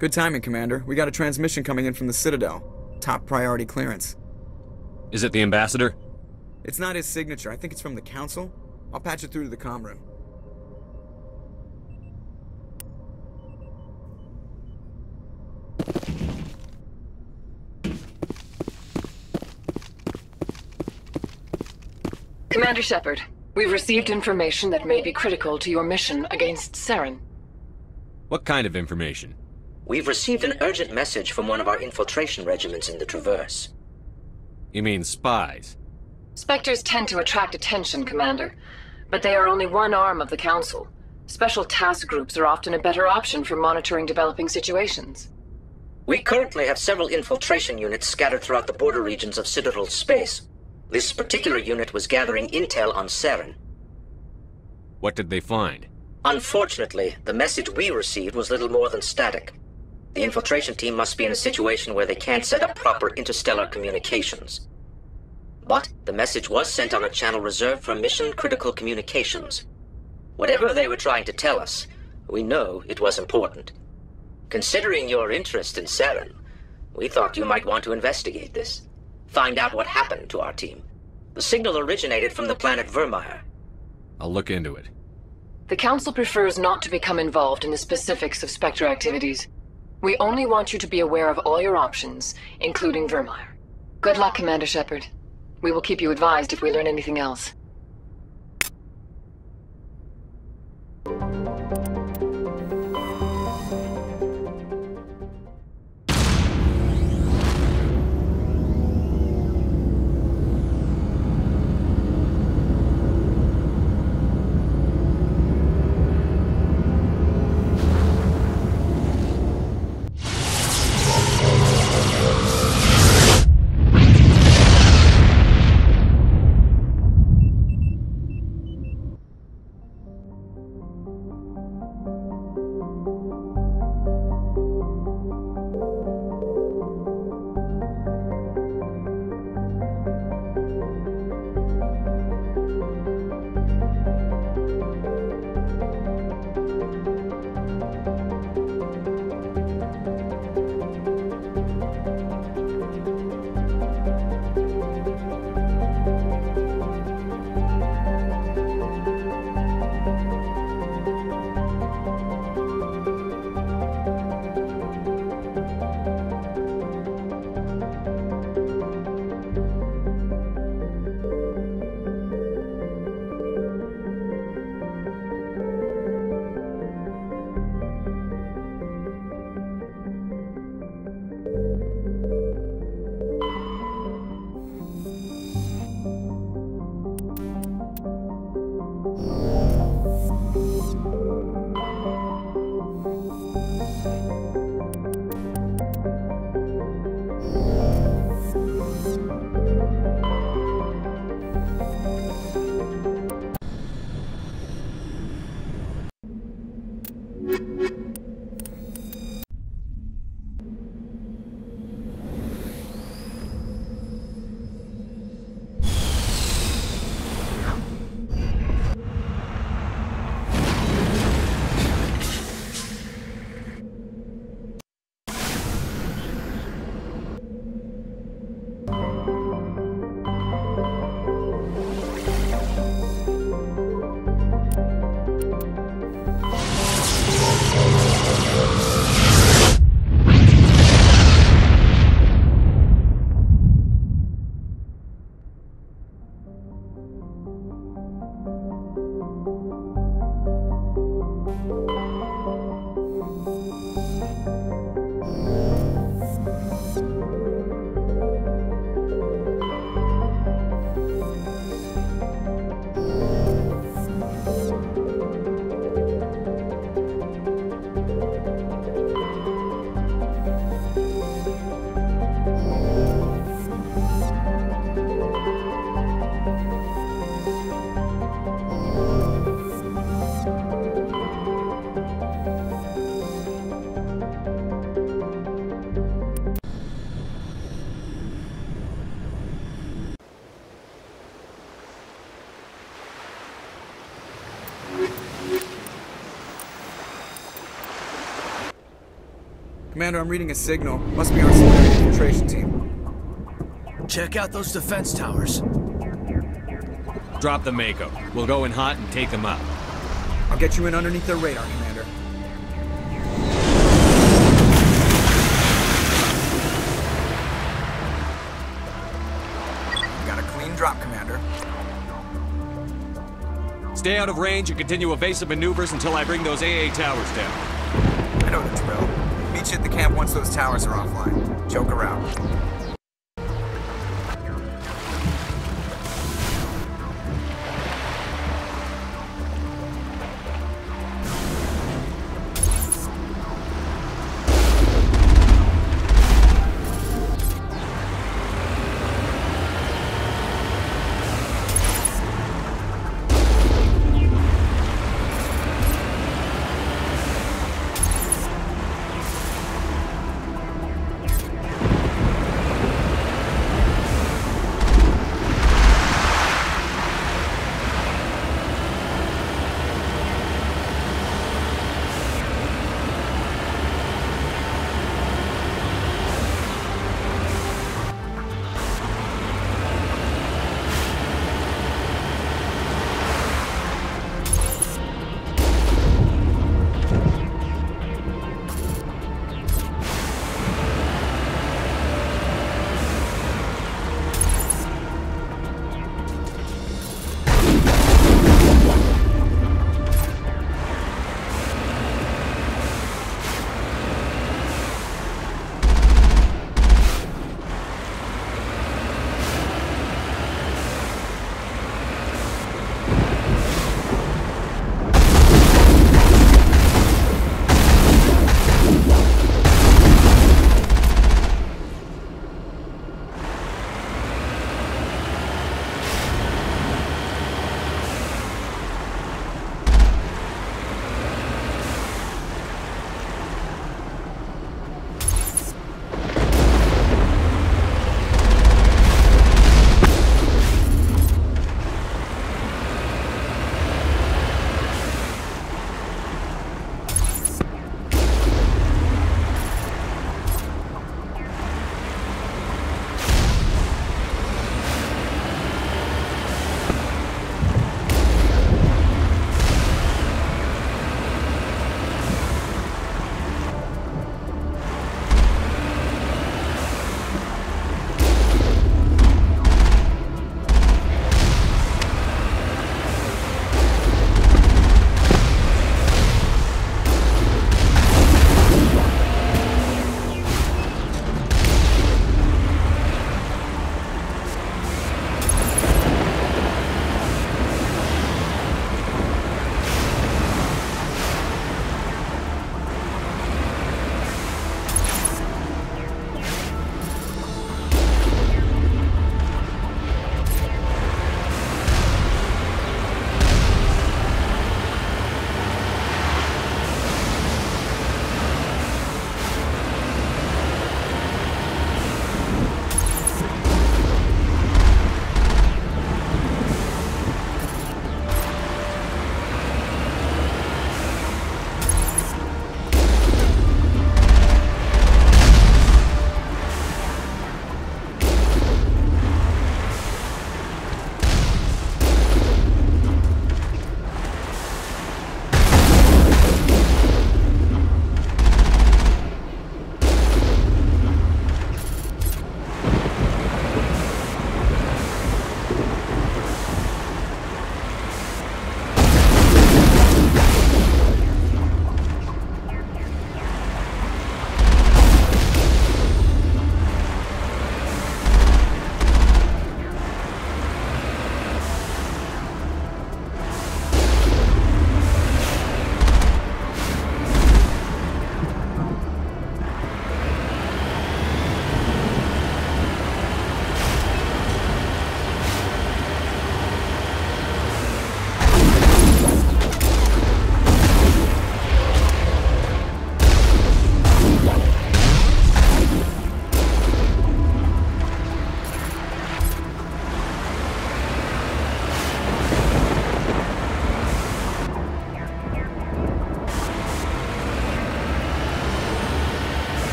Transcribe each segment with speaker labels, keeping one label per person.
Speaker 1: Good timing, Commander. We got a transmission coming in from the Citadel. Top priority clearance.
Speaker 2: Is it the ambassador?
Speaker 1: It's not his signature. I think it's from the Council. I'll patch it through to the comm room.
Speaker 3: Commander Shepard, we've received information that may be critical to your mission against Saren.
Speaker 2: What kind of information?
Speaker 4: We've received an urgent message from one of our infiltration regiments in the Traverse.
Speaker 2: You mean spies?
Speaker 3: Spectres tend to attract attention, Commander. But they are only one arm of the Council. Special task groups are often a better option for monitoring developing situations.
Speaker 4: We currently have several infiltration units scattered throughout the border regions of Citadel space. This particular unit was gathering intel on Saren.
Speaker 2: What did they find?
Speaker 4: Unfortunately, the message we received was little more than static. The infiltration team must be in a situation where they can't set up proper interstellar communications. But the message was sent on a channel reserved for mission-critical communications. Whatever they were trying to tell us, we know it was important. Considering your interest in Saren, we thought you might want to investigate this. Find out what happened to our team. The signal originated from the planet Virmire.
Speaker 2: I'll look into it.
Speaker 3: The Council prefers not to become involved in the specifics of Spectre activities. We only want you to be aware of all your options, including Virmire. Good luck, Commander Shepard. We will keep you advised if we learn anything else.
Speaker 1: Commander, I'm reading a signal. Must be our Salarian infiltration team.
Speaker 5: Check out those defense towers.
Speaker 2: Drop the Mako. We'll go in hot and take them out.
Speaker 1: I'll get you in underneath their radar, Commander. Got a clean drop, Commander.
Speaker 2: Stay out of range and continue evasive maneuvers until I bring those AA towers down.
Speaker 1: I know the drill. Meet you at the camp once those towers are offline. Joke around.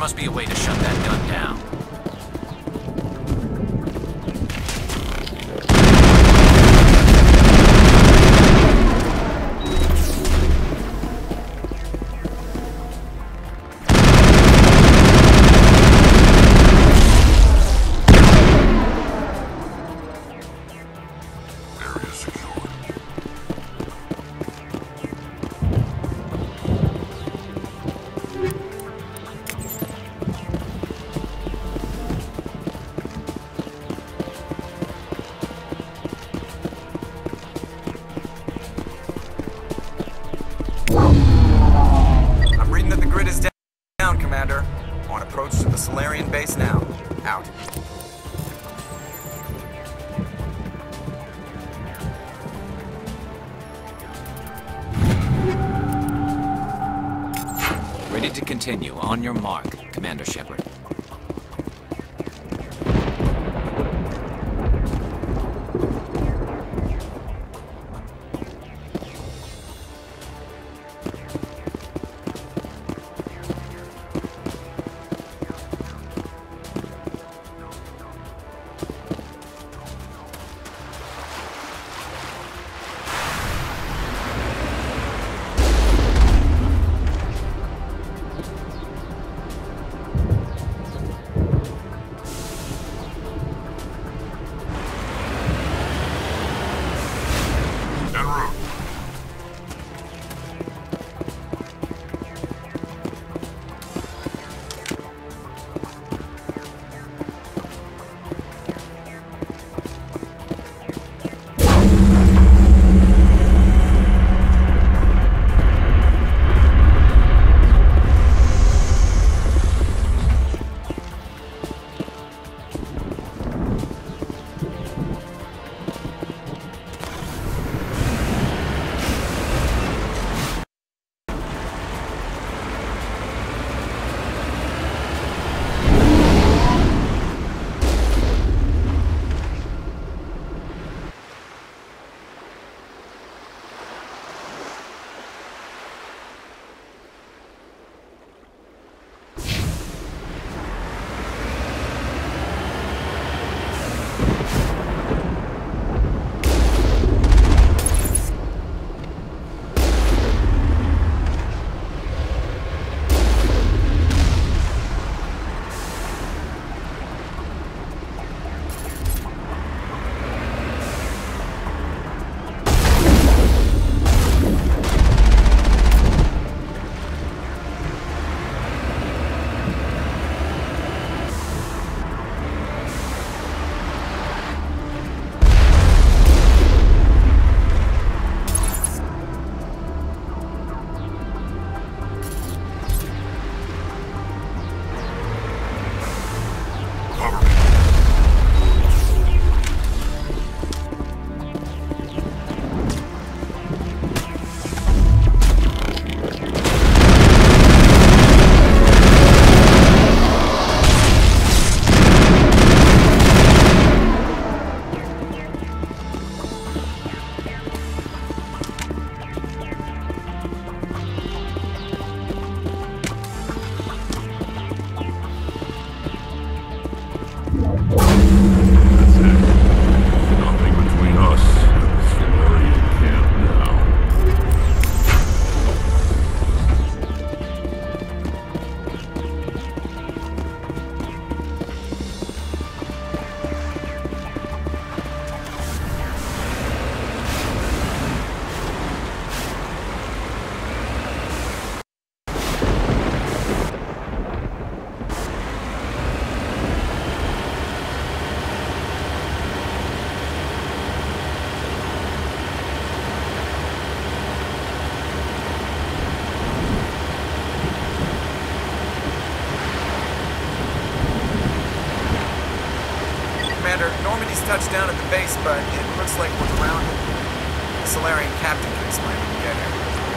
Speaker 5: Must be a way to shut that gun down.
Speaker 1: On
Speaker 5: your mark, Commander Shepard.
Speaker 1: Touched down at the base, but it looks like we're grounded. The Salarian captain can explain when we get here.